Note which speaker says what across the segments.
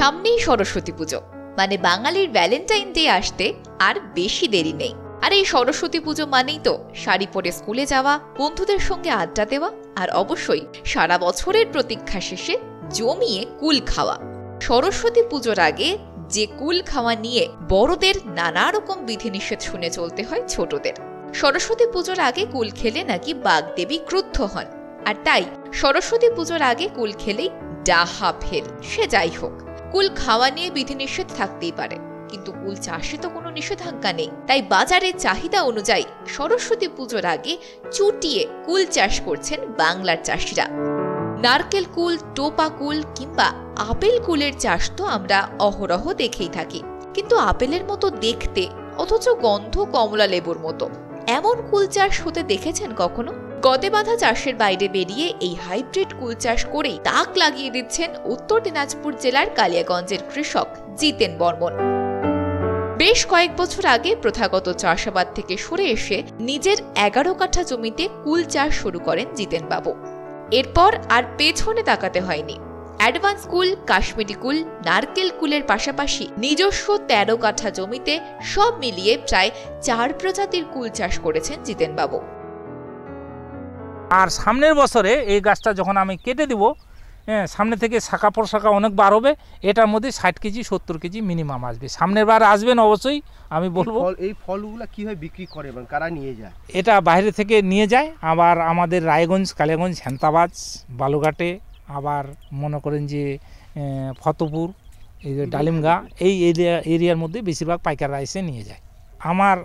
Speaker 1: সামনেই সরস্বতী পুজো। মানে বাঙালির ভ্যালেন্টাইন ডে আসতে আর বেশি দেরি নেই। আর এই সরস্বতী পুজো মানেই তো শাড়ি পরে স্কুলে যাওয়া, বন্ধুদের সঙ্গে আড্ডা দেওয়া, আর অবশ্যই সারা বছরের প্রতীক্ষা শেষে জমিয়ে কুল খাওয়া। সরস্বতী পুজোর আগে যে কুল খাওয়া নিয়ে বড়দের নানা রকম বিধিনিষেধ শুনে চলতে হয় ছোটদের। সরস্বতী পুজোর আগে কুল খেলে নাকি বাগদেবী ক্রুদ্ধ হন। আর তাই সরস্বতী পুজোর আগে কুল খেলেই ডাহা ফেল, সে যাই হোক। কুল খাওয়া নিয়ে বিধিনিষেধ থাকতেই পারে। কিন্তু কুল চাষে তো কোনো নিষেধাজ্ঞা নেই। তাই বাজারের চাহিদা অনুযায়ী সরস্বতী পুজোর আগে চুটিয়ে কুল চাষ করছেন বাংলার চাষিরা। নারকেল কুল, টোপা কুল কিংবা আপেল কুলের চাষ তো আমরা অহরহ দেখেই থাকি। কিন্তু আপেলের মতো দেখতে অথচ গন্ধ কমলা লেবুর মতো। এমন কুল চাষ হতে দেখেছেন কখনো? গদে বাঁধা চাষের বাইরে বেরিয়ে এই হাইব্রিড কুল চাষ করেই তাক লাগিয়ে দিচ্ছেন উত্তর দিনাজপুর জেলার কালিয়াগঞ্জের কৃষক জিতেন বর্মন। বেশ কয়েক বছর আগে প্রথাগত চাষাবাদ থেকে সরে এসে নিজের এগারো কাঠা জমিতে কুল চাষ শুরু করেন জিতেন বাবু এরপর আর পেছনে তাকাতে হয়নি। অ্যাডভান্স কুল, কাশ্মীরি কুল, নারকেল কুলের পাশাপাশি নিজস্ব তেরো কাঠা জমিতে সব মিলিয়ে প্রায় চার প্রজাতির কুল চাষ করেছেন জিতেন বাবু
Speaker 2: আর সামনের বছরে এই গাছটা যখন আমি কেটে দিব হ্যাঁ সামনে থেকে শাখা প্রশাখা অনেক বার হবে এটার মধ্যে ষাট কেজি সত্তর কেজি মিনিমাম আসবে। সামনের বার আসবেন অবশ্যই আমি বলব।
Speaker 3: এই ফলগুলো কীভাবে বিক্রি করে এবং কারা নিয়ে যায়?
Speaker 2: এটা বাইরে থেকে নিয়ে যায়। আবার আমাদের রায়গঞ্জ কালিয়াগঞ্জ হ্যান্তাবাজ বালুঘাটে আবার মনে করেন যে ফতপুর এই যে ডালিমগা এই এরিয়া এরিয়ার মধ্যে বেশিরভাগ পাইকাররা এসে নিয়ে যায়। আমার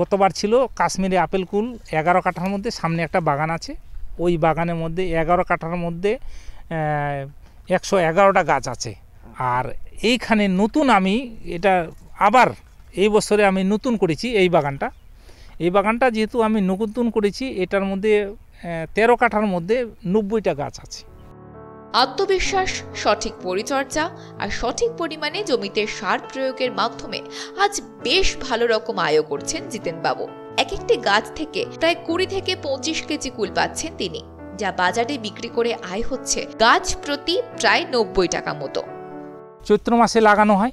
Speaker 2: গতবার ছিল কাশ্মীরি আপেল কুল এগারো কাঠার মধ্যে সামনে একটা বাগান আছে। ওই বাগানের মধ্যে এগারো কাঠার মধ্যে একশো এগারোটা গাছ আছে। আর এইখানে নতুন আমি এটা আবার এই বছরে আমি নতুন করেছি এই বাগানটা। এই বাগানটা যেহেতু আমি নতুন করেছি, এটার মধ্যে তেরো কাঠার মধ্যে নব্বইটা গাছ আছে।
Speaker 1: আত্মবিশ্বাস, সঠিক পরিচর্যা আর সঠিক পরিমাণে জমিতে সার প্রয়োগের মাধ্যমে আজ বেশ ভালো রকম আয়ও করছেন জিতেন বাবু এক একটি গাছ থেকে প্রায় কুড়ি থেকে পঁচিশ কেজি কুল পাচ্ছেন তিনি, যা বাজারে বিক্রি করে আয় হচ্ছে গাছ প্রতি প্রায় নব্বই টাকা মতো।
Speaker 2: চৈত্র মাসে লাগানো হয়।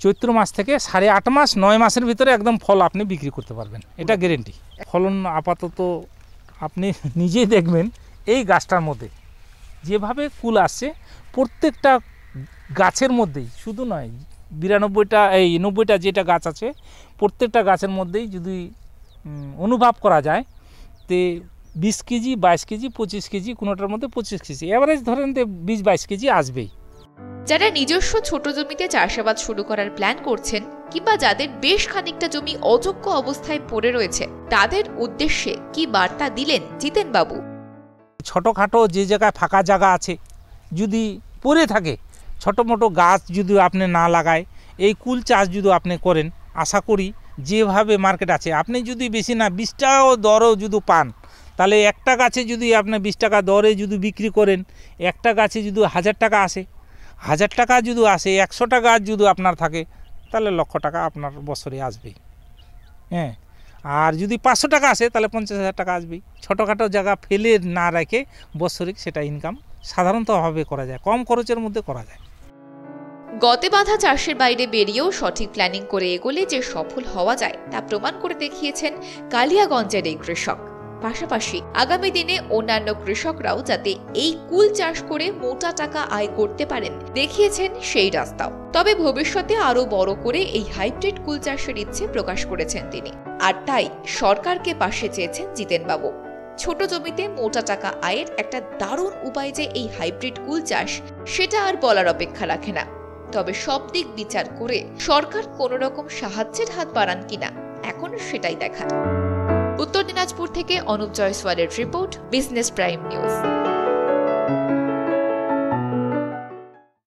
Speaker 2: চৈত্র মাস থেকে সাড়ে আট মাস, নয় মাসের ভিতরে একদম ফল আপনি বিক্রি করতে পারবেন। এটা গ্যারেন্টি। ফলন আপাতত আপনি নিজেই দেখবেন এই গাছটার মধ্যে। যেভাবে কুল আসছে, প্রত্যেকটা গাছের মধ্যেই, শুধু নয়, বিরানব্বইটা, এই নব্বইটা যেটা গাছ আছে, প্রত্যেকটা গাছের মধ্যেই যদি অনুভব করা যায় তে বিশ কেজি বাইশ কেজি পঁচিশ কেজি কোনোটার মধ্যে পঁচিশ কেজি। অ্যাভারেজ ধরেন যে বিশ বাইশ কেজি আসবেই।
Speaker 1: যারা নিজস্ব ছোট জমিতে চাষাবাদ শুরু করার প্ল্যান করছেন কিংবা যাদের বেশ খানিকটা জমি অযোগ্য অবস্থায় পড়ে রয়েছে তাদের উদ্দেশ্যে কি বার্তা দিলেন জিতেন বাবু
Speaker 2: ছোটোখাটো যে জায়গায় ফাঁকা জায়গা আছে যদি পড়ে থাকে ছোটো মোটো গাছ যদি আপনি না লাগায় এই কুল চাষ যদি আপনি করেন আশা করি যেভাবে মার্কেট আছে, আপনি যদি বেশি না বিশ টাকাও দরও যদি পান, তাহলে একটা গাছে যদি আপনি বিশ টাকা দরে যদি বিক্রি করেন, একটা গাছে যদি হাজার টাকা আসে, হাজার টাকা যদি আসে, একশো টাকা যদি আপনার থাকে, তাহলে লক্ষ টাকা আপনার বছরে আসবেই। হ্যাঁ আর যদি পাঁচশো টাকা আসে, তাহলে পঞ্চাশ হাজার টাকা আসবেই। ছোটোখাটো জায়গা ফেলে না রেখে বৎসরিক সেটা ইনকাম সাধারণতভাবে করা যায়, কম খরচের মধ্যে করা যায়।
Speaker 1: গতে বাঁধা চাষের বাইরে বেরিয়েও সঠিক প্ল্যানিং করে এগোলে যে সফল হওয়া যায় তা প্রমাণ করে দেখিয়েছেন কালিয়াগঞ্জের এই কৃষক। পাশাপাশি আগামী দিনে অন্যান্য কৃষকরাও যাতে এই কুল চাষ করে মোটা টাকা আয় করতে পারেন দেখিয়েছেন সেই রাস্তাও। তবে ভবিষ্যতে আরও বড় করে এই হাইব্রিড কুল চাষের ইচ্ছে প্রকাশ করেছেন তিনি। আর তাই সরকারকে পাশে চেয়েছেন জিতেনবাবু। ছোট জমিতে মোটা টাকা আয়ের একটা দারুণ উপায় যে এই হাইব্রিড কুল চাষ, সেটা আর বলার অপেক্ষা রাখে না। তবে সব দিক বিচার করে সরকার কোনো রকম সাহায্যের হাত বাড়ান কিনা, এখন সেটাই দেখার। উত্তর দিনাজপুর থেকে অনুপ জয়সওয়ালের রিপোর্ট বিজনেস প্রাইম নিউজ